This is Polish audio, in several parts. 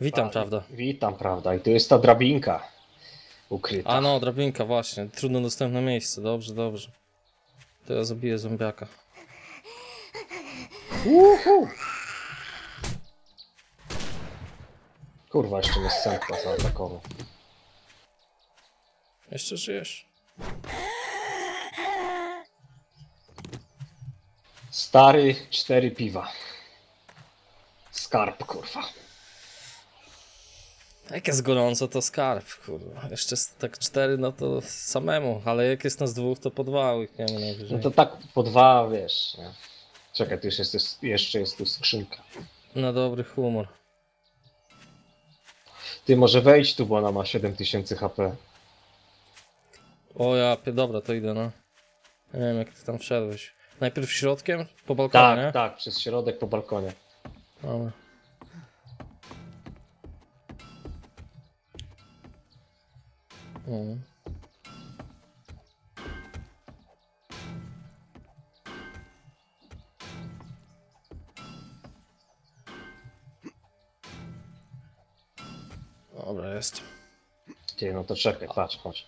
Witam, A, prawda? Witam, prawda. I tu jest ta drabinka ukryta. A no, drabinka, właśnie. Trudno dostępne miejsce. Dobrze, dobrze. To ja zabiję zombiaka. Uhu. Kurwa, jeszcze mnie scenka zaatakował. Jeszcze żyjesz? Stary, cztery piwa. Skarb, kurwa. Jak jest gorąco, to skarb, kurwa. Jeszcze tak cztery, no to samemu, ale jak jest nas dwóch, to po dwa łykniemy najwyżej. No to tak po dwa, wiesz. Nie? Czekaj, tu jeszcze jest, jeszcze jest tu skrzynka. Na dobry humor. Ty może wejdź tu, bo ona ma 7000 HP. O ja, dobra, to idę, no. Nie wiem, jak ty tam wszedłeś. Najpierw środkiem, po balkonie, Tak, tak, przez środek po balkonie. Dobra. Mm. Dobra, jest. Ty, no to czekaj, patrz, chodź.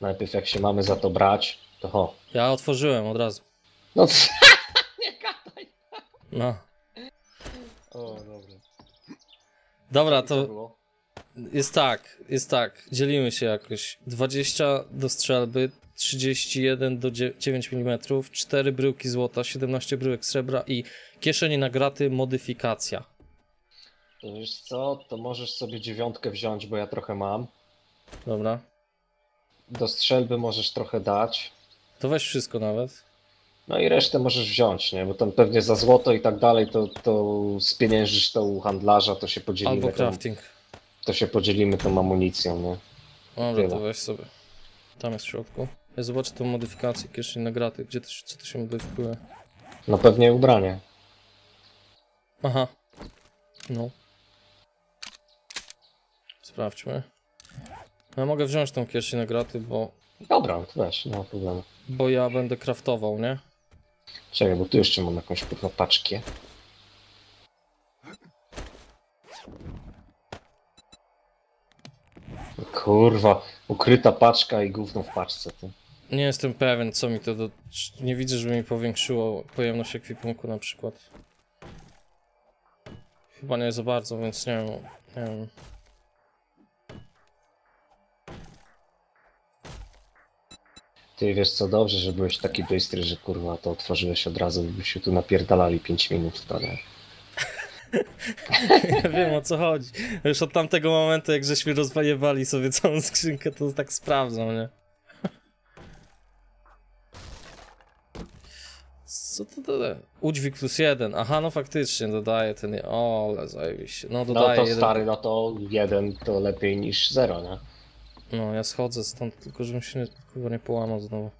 Najpierw jak się mamy za to brać, to ho. Ja otworzyłem od razu. No nie gadaj. No. O, dobra. Dobra, to? Jest tak, jest tak. Dzielimy się jakoś. 20 do strzelby, 31 do dzie- 9 mm, 4 bryłki złota, 17 bryłek srebra i kieszenie na graty modyfikacja. To wiesz co, to możesz sobie dziewiątkę wziąć, bo ja trochę mam. Dobra. Do strzelby możesz trochę dać. To weź wszystko nawet. No i resztę możesz wziąć, nie? Bo tam pewnie za złoto i tak dalej, to, to spieniężysz to u handlarza, to się podzielimy. Albo crafting. To się podzielimy tą amunicją, nie? Dobra, to weź sobie. Tam jest w środku. Ja zobaczę tą modyfikację kieszeni na graty. Gdzie to, się- co to się modyfikuje? No pewnie ubranie. Aha. No. Sprawdźmy. Ja mogę wziąć tą kieszeń na graty, bo, Dobra, no to weź, nie ma problemu. bo ja będę craftował, nie? Czekaj, bo tu jeszcze mam jakąś kurwa paczkę. Kurwa, ukryta paczka i gówno w paczce. Ty. Nie jestem pewien, co mi to do... Nie widzę, żeby mi powiększyło pojemność ekwipunku na przykład. Chyba nie za bardzo, więc nie wiem. Nie wiem. Ty wiesz co, dobrze, że byłeś taki bystry, że kurwa to otworzyłeś od razu, by się tu napierdalali 5 minut nie? Ja wiem o co chodzi. Już od tamtego momentu, jak żeśmy rozwajewali sobie całą skrzynkę, to tak sprawdzam, nie? Co to dodaje? Udźwig plus jeden. Aha, no faktycznie dodaje ten. O, ale zajebiście. No No dodaje to jeden. stary, no to jeden to lepiej niż zero, nie? No ja schodzę stąd, tylko żebym się nie, kurwa nie połamał znowu.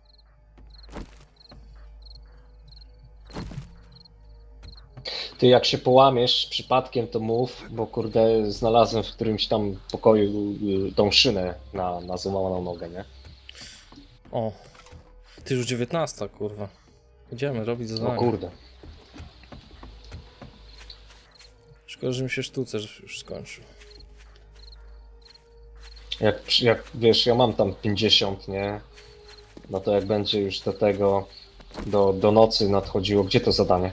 Ty jak się połamiesz przypadkiem, to mów, bo kurde znalazłem w którymś tam pokoju y, tą szynę na, na złamaną nogę, nie? O. Ty już 19, kurwa. Idziemy robić O zadanie. kurde. Szkoda, że mi się sztuce już skończył. Jak, jak wiesz, ja mam tam 50, nie? No to jak będzie już do tego, do, do nocy nadchodziło, gdzie to zadanie?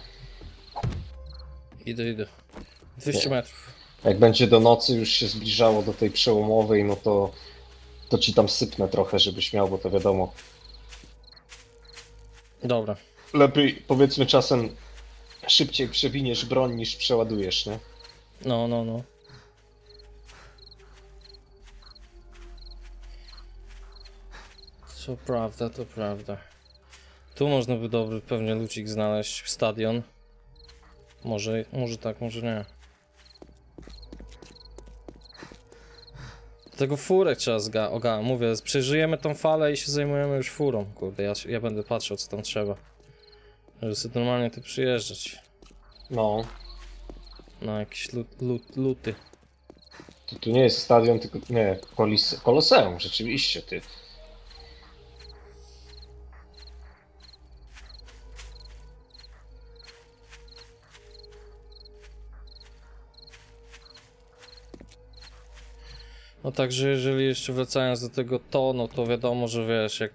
Idę, idę. 200 Nie. metrów. Jak będzie do nocy już się zbliżało do tej przełomowej, no to, to ci tam sypnę trochę, żebyś miał, bo to wiadomo. Dobra. Lepiej powiedzmy czasem szybciej przewiniesz broń niż przeładujesz, nie? No, no, no. Co prawda, to prawda. Tu można by dobry pewnie lucik znaleźć. Stadion. Może, może tak, może nie. Do tego furę trzeba zga oga mówię, przeżyjemy tą falę i się zajmujemy już furą, kurde, ja, ja będę patrzył co tam trzeba. Żeby sobie normalnie tu przyjeżdżać. No, Na jakieś lut, lut, luty. to tu nie jest stadion, tylko nie, kolis, koloseum, rzeczywiście, ty. Także jeżeli jeszcze wracając do tego to, no to wiadomo, że wiesz, jak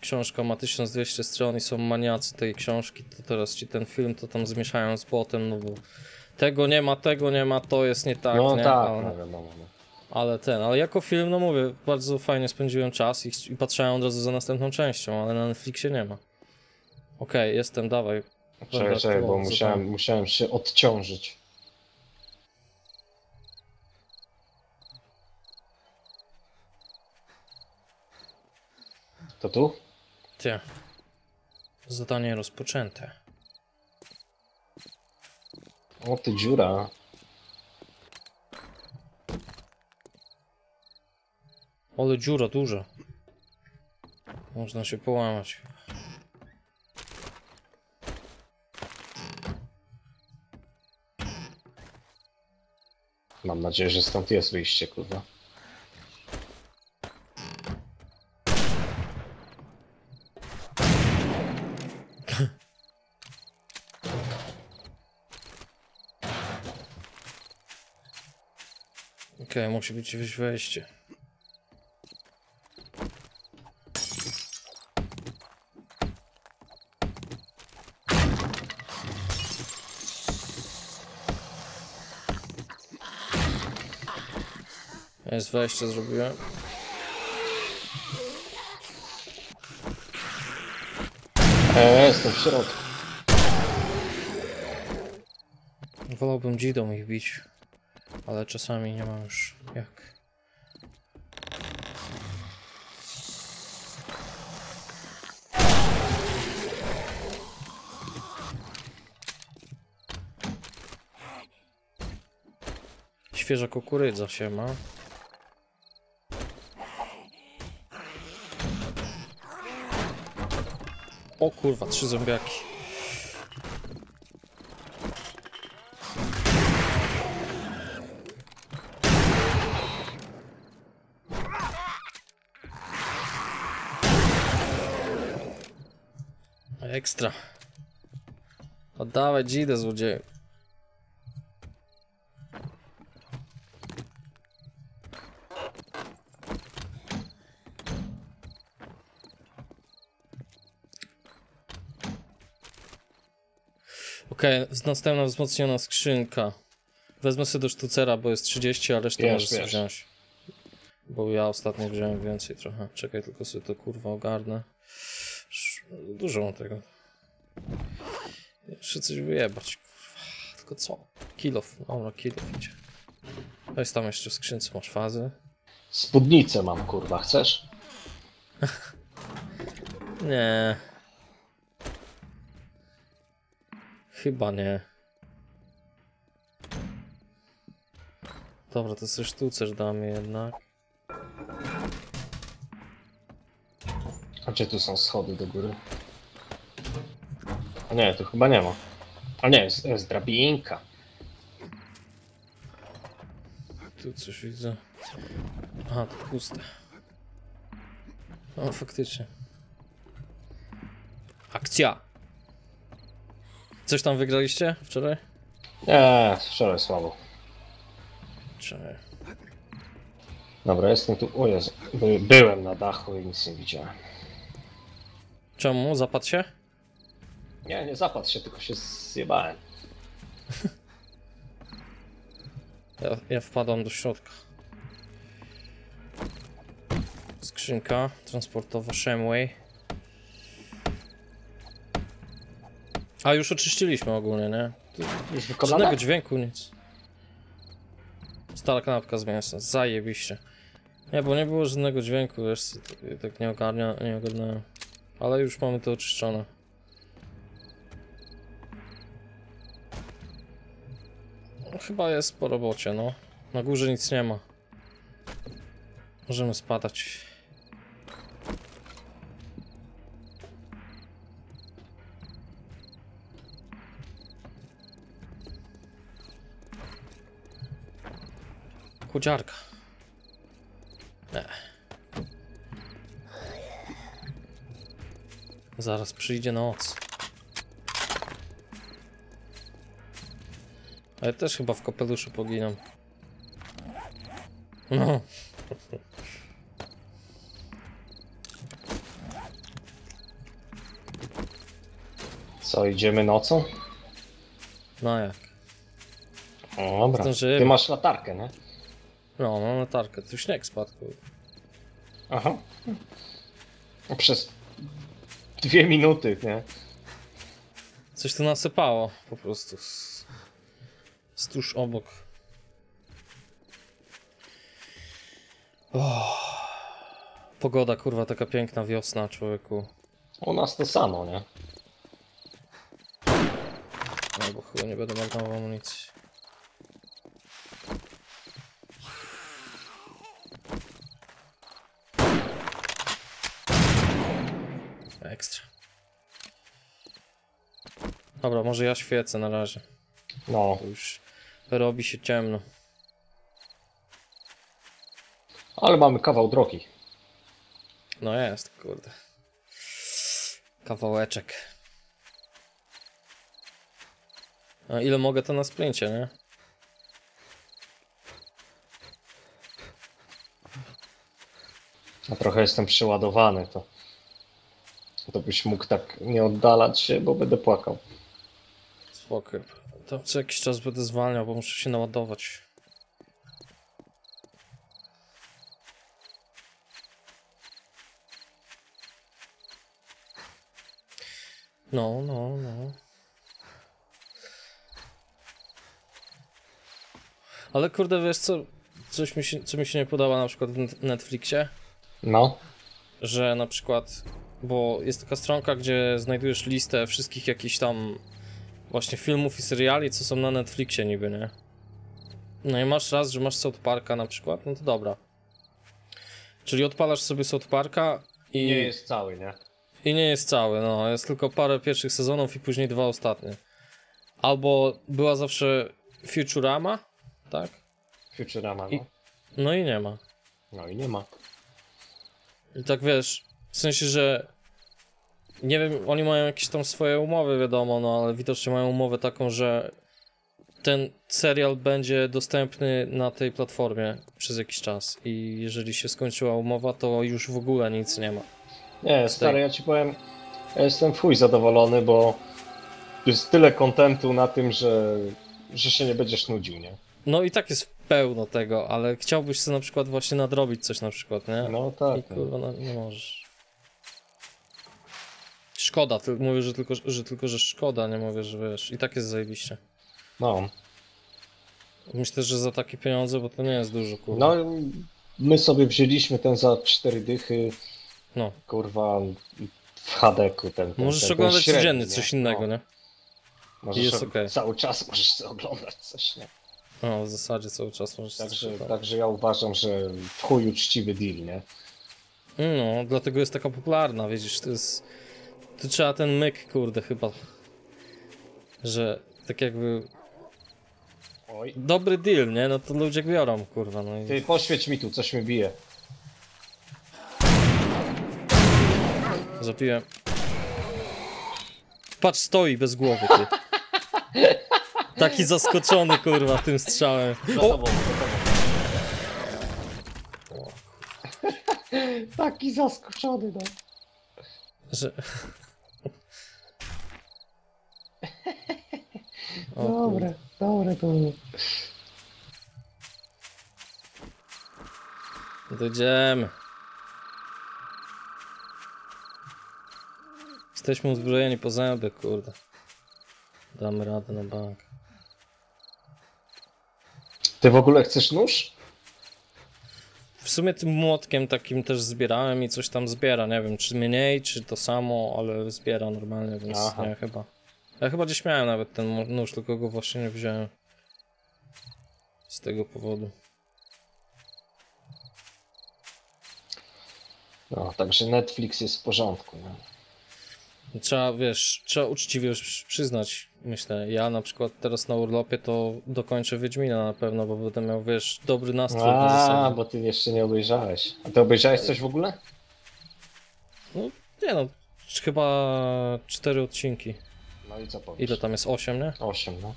książka ma 1200 stron i są maniacy tej książki, to teraz ci ten film to tam zmieszają z błotem, no bo tego nie ma, tego nie ma, to jest nie tak, no nie? tak, Ale, no. No. ale ten, ale jako film, no mówię, bardzo fajnie spędziłem czas i, i patrzałem od razu za następną częścią, ale na Netflixie nie ma. Okej, jestem, dawaj. Czekaj, czekaj, bo musiałem, musiałem się odciążyć. To tu? Ty. Zadanie rozpoczęte. O, ty dziura. Ale dziura duża. Można się połamać. Mam nadzieję, że stąd jest wyjście, kurwa. Okej, musi być wejście. Jest wejście, zrobiłem. Eee, jestem w środku. Wolałbym dzidą ich bić, ale czasami nie mam już jak. Świeża kukurydza się ma. O kurwa, trzy zombiaki. Ekstra. Oddawaj dzidę, złodzieju. Okej, z następna wzmocniona skrzynka. Wezmę sobie do sztucera, bo jest 30, a resztę możesz wziąć. Bo ja ostatnio wziąłem więcej trochę. Czekaj, tylko sobie to kurwa ogarnę. Dużo mam tego. Jeszcze coś wyjebać, kurwa. Tylko co? Kilof. Dobra, kilof idzie. Weź tam jeszcze w skrzynce masz fazy. Spódnicę mam, kurwa, chcesz? Nie. Chyba nie. Dobra, to sobie sztucerz damy jednak. A gdzie tu są schody do góry? Nie, tu chyba nie ma. A nie, jest, jest drabinka. Tu coś widzę. Aha, to puste. O, faktycznie. Akcja! Coś tam wygraliście wczoraj? Nie, wczoraj słabo. Czekaj. Dobra, jestem tu. O Jezu, by, byłem na dachu i nic nie widziałem. Czemu? Zapadł się? Nie, nie zapadł się, tylko się zjebałem. Ja, ja do środka. Skrzynka transportowa Shamway. A już oczyściliśmy ogólnie, nie? Już Żadnego dźwięku, nic. Stara kanapka z mięsa, zajebiście. Nie, bo nie było żadnego dźwięku, wiesz, tak, nie ogarnia, nie. Ale już mamy to oczyszczone. No, chyba jest po robocie, no. Na górze nic nie ma. Możemy spadać. Kuciarka. Nie. Zaraz przyjdzie noc. Ale też chyba w kapeluszu poginam. No. Co, idziemy nocą? No jak? O, dobra. Zdążymy. Ty masz latarkę, nie? No, mam latarkę. Tu śnieg spadł. Aha. Przez dwie minuty, nie? Coś tu nasypało po prostu. Z tuż obok. Oh. Pogoda kurwa taka piękna wiosna człowieku. U nas to samo, nie? No bo chyba nie będę marnował amunicji. Ekstra. Dobra, może ja świecę na razie. No, już robi się ciemno. ale mamy kawał drogi. No jest, kurde. Kawałeczek. A ile mogę to na sprincie, nie? Ja trochę jestem przeładowany, to... To byś mógł tak nie oddalać się, bo będę płakał. Spoko. To co jakiś czas będę zwalniał, bo muszę się naładować. No, no, no. Ale kurde, wiesz co? Coś mi się, co mi się nie podoba na przykład w Net- Netflixie? No, że na przykład, bo jest taka stronka, gdzie znajdujesz listę wszystkich jakichś tam właśnie filmów i seriali, co są na Netflixie niby, nie? No i masz raz, że masz South Parka na przykład, no to dobra. Czyli odpalasz sobie South Parka i nie jest cały, nie? i nie jest cały, no, jest tylko parę pierwszych sezonów i później dwa ostatnie. Albo była zawsze Futurama, tak? Futurama, I- no. No i nie ma. No i nie ma. I tak wiesz, w sensie, że nie wiem, oni mają jakieś tam swoje umowy, wiadomo, no ale widocznie mają umowę taką, że ten serial będzie dostępny na tej platformie przez jakiś czas i jeżeli się skończyła umowa, to już w ogóle nic nie ma. Nie, stary, ja ci powiem, ja jestem chuj zadowolony, bo jest tyle kontentu na tym, że, że się nie będziesz nudził, nie? No i tak jest pełno tego, ale chciałbyś sobie na przykład właśnie nadrobić coś na przykład, nie? No I tak. no. kurwa, no, nie możesz. Szkoda, ty, mówię, że tylko, że tylko, że szkoda, nie mówię, że wiesz, i tak jest zajebiście. No, Myślę, że za takie pieniądze, bo to nie jest dużo, kurwa. no my sobie wzięliśmy ten za cztery dychy, No. kurwa, w hadeku ten, ten Możesz ten, oglądać średni, codziennie nie? coś innego, no. nie? Możesz jest okej. Cały czas możesz oglądać coś, nie? No, w zasadzie cały czas możesz coś Także, oglądać. także ja uważam, że w chuj uczciwy deal, nie? No, dlatego jest taka popularna, widzisz, to jest... Tu trzeba ten myk, kurde, chyba. Że tak jakby... Oj. Dobry deal, nie? No to ludzie biorą, kurwa, no i... Ty poświeć mi tu, coś mi bije. Zapiłem. Patrz, stoi bez głowy, ty. Taki zaskoczony, kurwa, tym strzałem. Za tobą. Taki zaskoczony, no. Że... O, Dobre, dobre to było. Dojdziemy. Jesteśmy uzbrojeni po zęby, kurde. Damy radę na bank. Ty w ogóle chcesz nóż? W sumie tym młotkiem takim też zbierałem i coś tam zbiera. Nie wiem, czy mniej, czy to samo, ale zbiera normalnie, więc Aha. nie, chyba. Ja chyba gdzieś miałem nawet ten nóż, tylko go właśnie nie wziąłem. Z tego powodu. No, także Netflix jest w porządku. No. Trzeba, wiesz, trzeba uczciwie przy- przyznać, myślę. Ja na przykład teraz na urlopie to dokończę Wiedźmina na pewno, bo będę miał, wiesz, dobry nastrój na A, bo ty jeszcze nie obejrzałeś. A ty obejrzałeś coś w ogóle? No, nie no, chyba cztery odcinki. No i co powiesz? Ile tam jest? Osiem, nie? Osiem, no.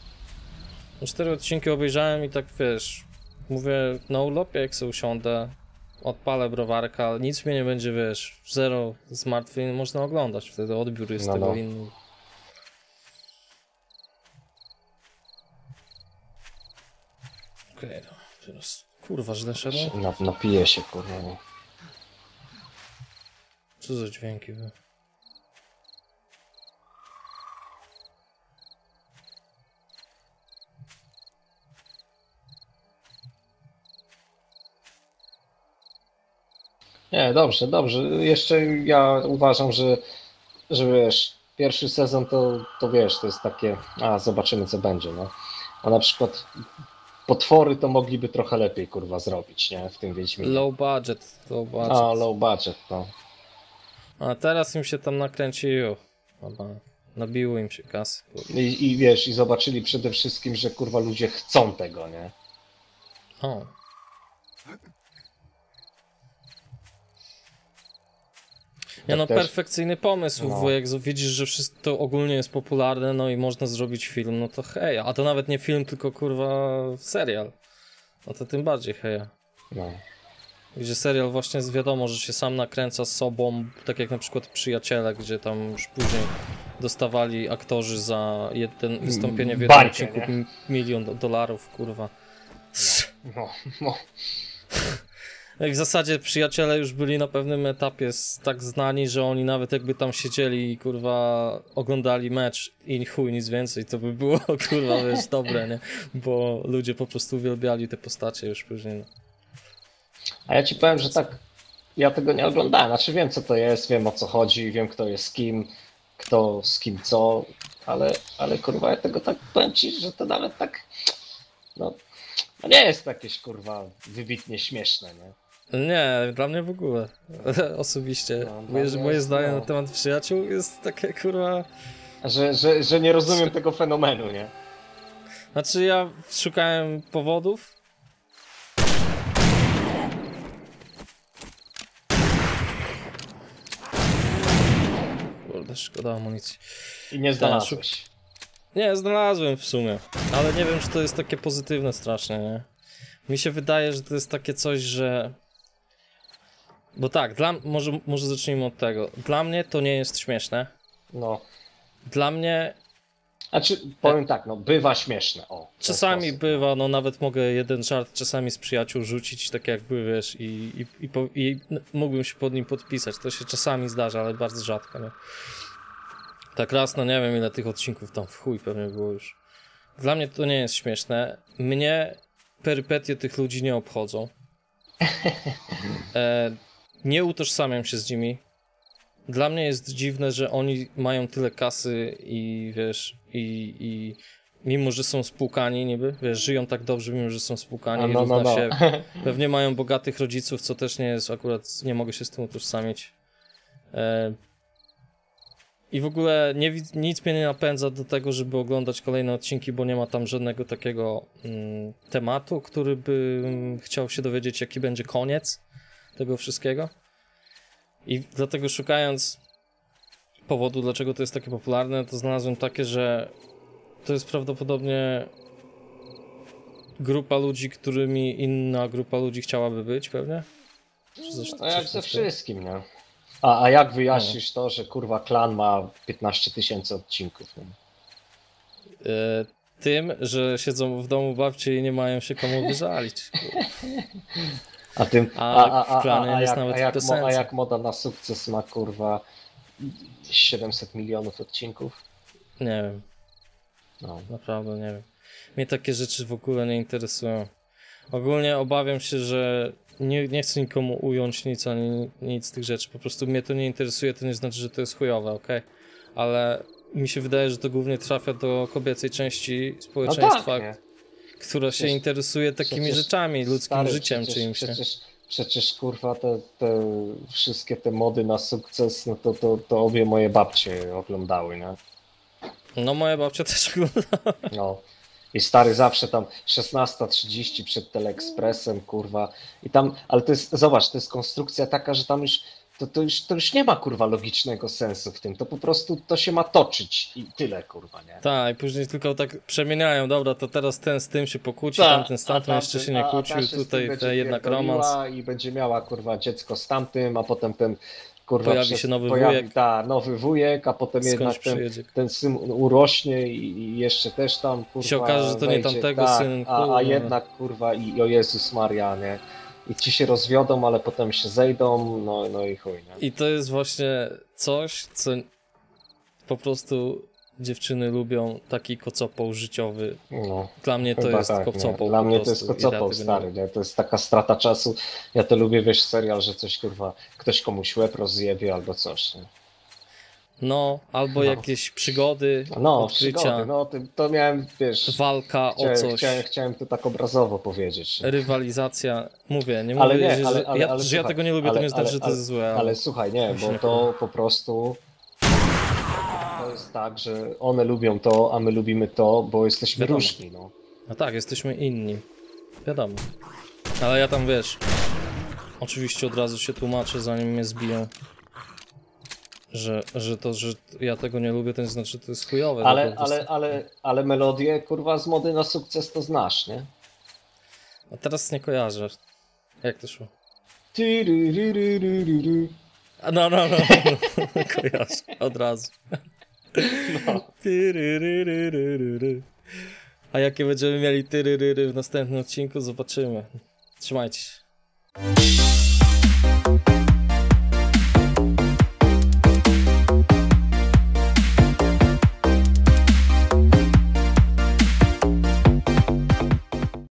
No, cztery odcinki obejrzałem i tak, wiesz, mówię, na urlopie jak sobie usiądę, odpalę browarka, nic mnie nie będzie, wiesz, zero zmartwień, można oglądać, wtedy odbiór jest No, tego no. inny. Okej, no, teraz, kurwa, źle szedłem? Na, napiję się, kurwa. no. Co za dźwięki były? Nie, dobrze, dobrze. Jeszcze ja uważam, że, że wiesz, pierwszy sezon to, to wiesz, to jest takie, a zobaczymy co będzie, no. A na przykład potwory to mogliby trochę lepiej, kurwa, zrobić, nie, w tym Wiedźminie. Low budget, low budget. A, low budget, no. A teraz im się tam nakręciło. Chyba nabiło im się kasy. I, I wiesz, i zobaczyli przede wszystkim, że kurwa ludzie chcą tego, nie? O. Nie no, też- perfekcyjny pomysł, No. bo jak widzisz, że wszystko to ogólnie jest popularne, no i można zrobić film, no to hej, a to nawet nie film, tylko kurwa serial. No to tym bardziej heja. No. Gdzie serial właśnie jest wiadomo, że się sam nakręca z sobą, tak jak na przykład Przyjaciele, gdzie tam już później dostawali aktorzy za jeden wystąpienie w jednym Bańkę, odcinku nie? milion do- dolarów, kurwa. No, no. Jak w zasadzie przyjaciele już byli na pewnym etapie tak znani, że oni nawet jakby tam siedzieli i kurwa oglądali mecz i chuj nic więcej, to by było kurwa wiesz dobre, nie? Bo ludzie po prostu uwielbiali te postacie już później. No. A ja ci powiem, że tak, ja tego nie oglądałem. Znaczy wiem, co to jest, wiem o co chodzi, wiem, kto jest z kim, kto z kim co, ale, ale kurwa, ja tego tak powiem ci, że to nawet tak, no, no nie jest jakieś kurwa wybitnie śmieszne, nie? Nie, dla mnie w ogóle. Osobiście. No, moje jest, zdanie no. na temat przyjaciół jest takie kurwa. Że, że, że nie rozumiem tego fenomenu, nie? Znaczy ja szukałem powodów. Kurde, szkoda amunicji. I nie znalazłeś. Nie, znalazłem w sumie, ale nie wiem, czy to jest takie pozytywne strasznie, nie? Mi się wydaje, że to jest takie coś, że... Bo tak, dla... może, może zacznijmy od tego. Dla mnie to nie jest śmieszne. No. Dla mnie Znaczy, powiem tak, no, bywa śmieszne, o. czasami sposób. bywa, no nawet mogę jeden żart czasami z przyjaciół rzucić, tak jakby, wiesz, i, i, i, i mógłbym się pod nim podpisać. To się czasami zdarza, ale bardzo rzadko, nie? Tak raz, no nie wiem ile tych odcinków tam w chuj pewnie było już. Dla mnie to nie jest śmieszne. Mnie perypetie tych ludzi nie obchodzą. E, nie utożsamiam się z nimi. Dla mnie jest dziwne, że oni mają tyle kasy i wiesz, i, i mimo, że są spłukani niby, wiesz, żyją tak dobrze, mimo, że są spłukani A, no, no, no. się, pewnie mają bogatych rodziców, co też nie jest akurat, nie mogę się z tym utożsamić. E, I w ogóle nie, nic mnie nie napędza do tego, żeby oglądać kolejne odcinki, bo nie ma tam żadnego takiego mm, tematu, który by mm, chciał się dowiedzieć, jaki będzie koniec tego wszystkiego. I dlatego szukając powodu, dlaczego to jest takie popularne, to znalazłem takie, że to jest prawdopodobnie grupa ludzi, którymi inna grupa ludzi chciałaby być, pewnie? Coś- No jak ze wszystkim, nie? A, a jak wyjaśnisz to, że kurwa klan ma 15 tysięcy odcinków? E, tym, że siedzą w domu babci i nie mają się komu wyżalić. A tym, A a, a, w jest jak, nawet a, jak, mo- a jak moda na sukces ma kurwa 700 milionów odcinków? Nie wiem, No. naprawdę nie wiem. Mnie takie rzeczy w ogóle nie interesują. Ogólnie obawiam się, że nie, nie chcę nikomu ująć nic ani nic z tych rzeczy. Po prostu mnie to nie interesuje, to nie znaczy, że to jest chujowe, okej? Ale mi się wydaje, że to głównie trafia do kobiecej części No społeczeństwa, tak, która się interesuje takimi przecież- rzeczami, ludzkim Stary, życiem przecież, czyimś. nie? Przecież, przecież kurwa te, te wszystkie te mody na sukces, no to, to, to obie moje babcie oglądały, nie? No moja babcia też ogląda. No. I stary zawsze tam 16.30 przed Teleekspresem, kurwa. I tam, ale to jest, zobacz, to jest konstrukcja taka, że tam już to, to, już, to już nie ma kurwa logicznego sensu w tym. To po prostu to się ma toczyć i tyle kurwa, nie? Tak, i później tylko tak przemieniają, dobra, to teraz ten z tym się pokłóci, Ta, tamten z a tamtym jeszcze się nie a- a ta kłócił, się tutaj te jednak romans. I będzie miała kurwa dziecko z tamtym, a potem ten kurwa Pojawi się nowy pojawi, wujek. Ta, nowy wujek, a potem Skądś jednak ten, przyjedzie. ten syn urośnie i, i jeszcze też tam kurwa Się okaże, że to nie wejdzie, tamtego tak, synku, A, no. a jednak kurwa i o Jezus Maria, nie? I ci się rozwiodą, ale potem się zejdą, no, no i chuj, nie? I to jest właśnie coś, co po prostu dziewczyny lubią, taki kocopą życiowy. No. Dla mnie to jest tak, kocopą nie. Dla mnie to jest kocopą, stary, nie? To jest taka strata czasu. Ja to lubię, wiesz, serial, że coś, kurwa, ktoś komuś łeb rozjebie albo coś, nie? No, albo No. jakieś przygody, No, odkrycia, przygody, no to, to miałem, wiesz, walka o chciałem, coś, chciałem, chciałem to tak obrazowo powiedzieć. rywalizacja. Mówię, nie Ale mówię, nie, że, ale- ale- ja, ale że ja tego nie lubię, ale- to nie znaczy, ale- że to ale- jest złe. Ale słuchaj, nie, bo to po prostu to jest tak, że one lubią to, a my lubimy to, bo jesteśmy Wiadomo. różni, no. No tak, jesteśmy inni. Wiadomo. Ale ja tam wiesz. Oczywiście od razu się tłumaczę, zanim mnie zbiją. Że, że to, że ja tego nie lubię, to nie znaczy, że to jest chujowe. no Ale, prostu. ale, ale, ale melodię, kurwa, z mody na sukces to znasz, nie? A teraz nie kojarzę. Jak to szło? No, no, no. Kojarzę. Od razu. No. A jakie będziemy mieli tyryryry w następnym odcinku, zobaczymy. Trzymajcie się.